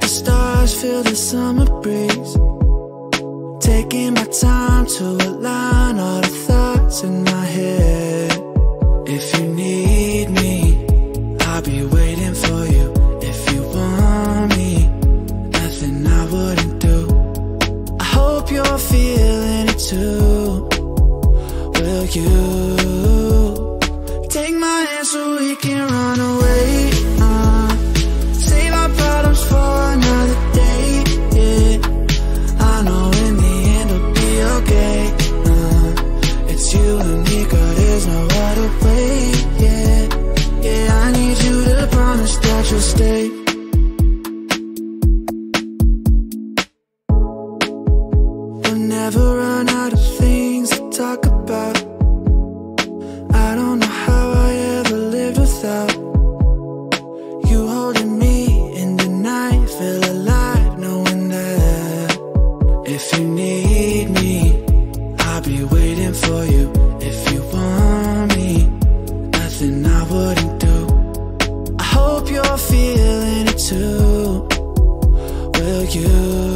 The stars feel the summer breeze. Taking my time to align all the thoughts in my head. If you need me, I'll be waiting for you. If you want me, nothing I wouldn't do. I hope you're feeling it too. Will you take my hand so we can run stay We'll never run out of things to talk about. you